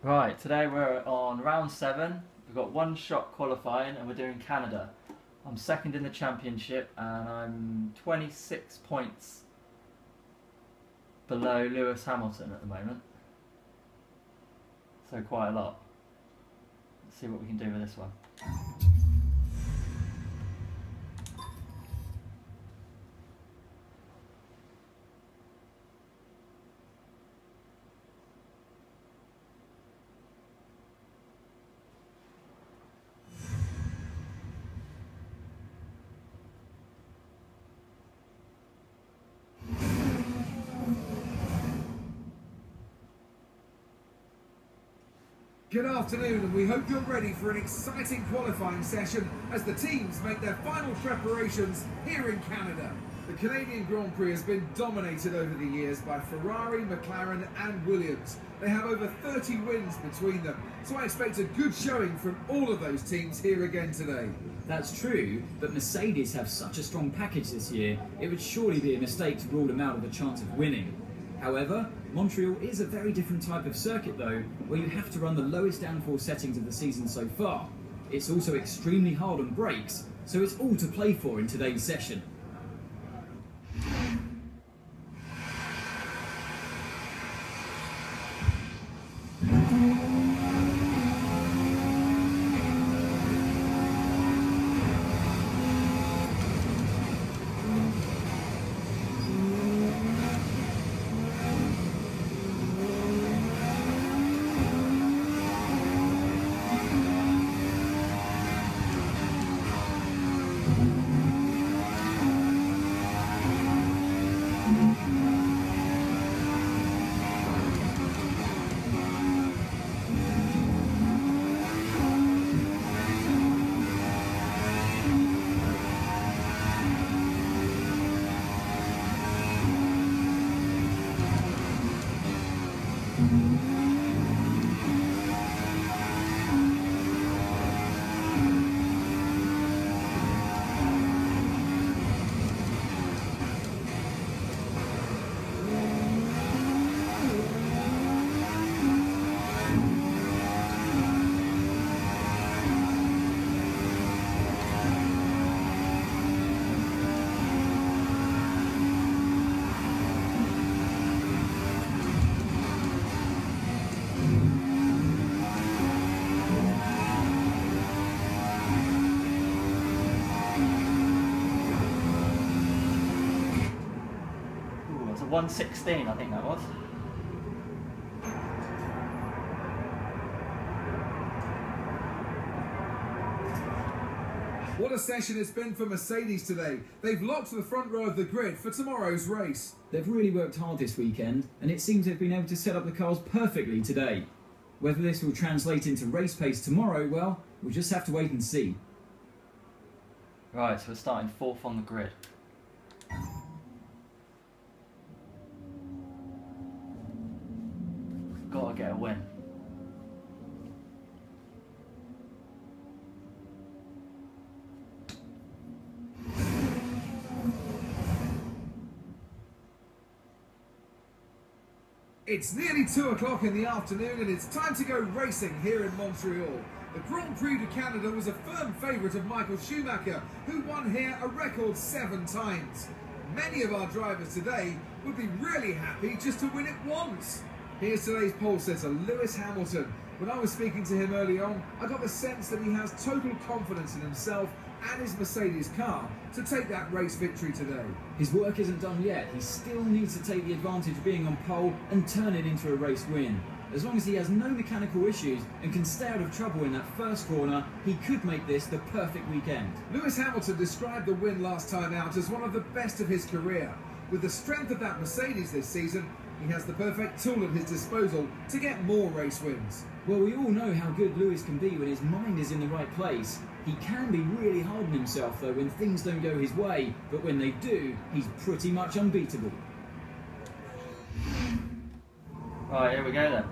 Right, today we're on round seven. We've got one shot qualifying and we're doing Canada. I'm second in the championship and I'm 26 points below Lewis Hamilton at the moment. So quite a lot. Let's see what we can do with this one. Good afternoon, and we hope you're ready for an exciting qualifying session as the teams make their final preparations here in Canada. The Canadian Grand Prix has been dominated over the years by Ferrari, McLaren, and Williams. They have over 30 wins between them, so I expect a good showing from all of those teams here again today. That's true, but Mercedes have such a strong package this year, it would surely be a mistake to rule them out of a chance of winning. However, Montreal is a very different type of circuit though, where you have to run the lowest downforce settings of the season so far. It's also extremely hard on brakes, so it's all to play for in today's session. 116 I think that was. What a session it's been for Mercedes today. They've locked the front row of the grid for tomorrow's race. They've really worked hard this weekend, and it seems they've been able to set up the cars perfectly today. Whether this will translate into race pace tomorrow, well, we'll just have to wait and see. Right, so we're starting fourth on the grid. Gotta get a win. It's nearly 2 o'clock in the afternoon and it's time to go racing here in Montreal. The Grand Prix de Canada was a firm favourite of Michael Schumacher, who won here a record seven times. Many of our drivers today would be really happy just to win it once. Here's today's pole sitter, Lewis Hamilton. When I was speaking to him early on, I got the sense that he has total confidence in himself and his Mercedes car to take that race victory today. His work isn't done yet. He still needs to take the advantage of being on pole and turn it into a race win. As long as he has no mechanical issues and can stay out of trouble in that first corner, he could make this the perfect weekend. Lewis Hamilton described the win last time out as one of the best of his career. With the strength of that Mercedes this season, he has the perfect tool at his disposal to get more race wins. Well, we all know how good Lewis can be when his mind is in the right place. He can be really hard on himself though when things don't go his way, but when they do, he's pretty much unbeatable. Right, here we go then.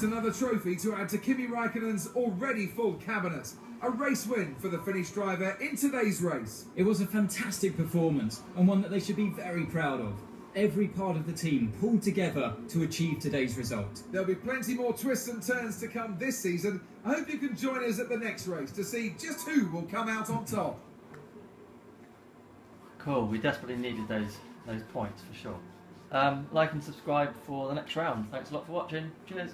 That's another trophy to add to Kimi Raikkonen's already full cabinet. A race win for the Finnish driver in today's race. It was a fantastic performance and one that they should be very proud of. Every part of the team pulled together to achieve today's result. There'll be plenty more twists and turns to come this season. I hope you can join us at the next race to see just who will come out on top. Cool. We desperately needed those those points for sure. Um, like and subscribe for the next round. Thanks a lot for watching. Cheers.